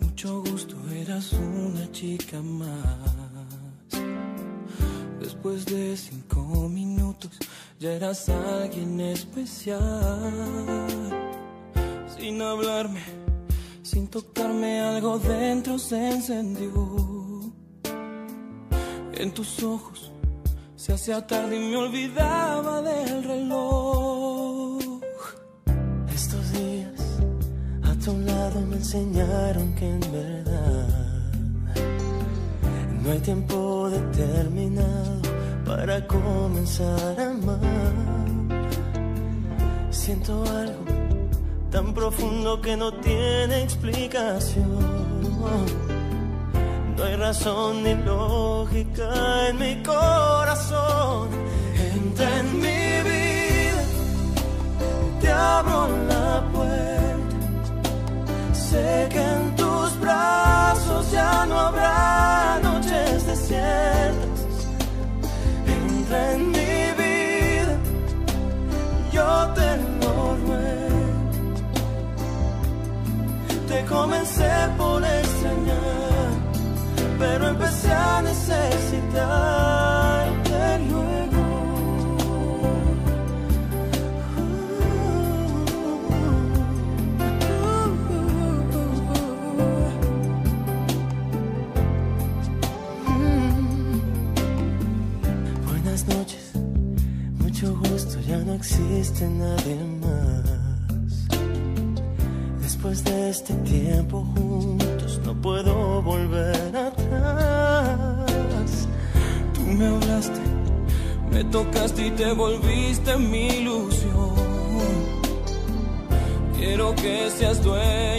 Mucho gusto, eras una chica más. Después de cinco minutos, ya eras alguien especial. Sin hablarme, sin tocarme, algo dentro se encendió. En tus ojos se hacía tarde y me olvidaba del reloj. A tu lado me enseñaron que en verdad no hay tiempo determinado para comenzar a amar. Siento algo tan profundo que no tiene explicación. No hay razón ni lógica en mi corazón. Sé que en tus brazos ya no habrá noches desiertas. Entra en mi vida, yo te ruego. Te comencé por extrañar, pero empecé a necesitarte ya no existe nadie más. Después de este tiempo juntos, no puedo volver atrás. Tú me hablaste, me tocaste y te volviste mi ilusión. Quiero que seas corazón.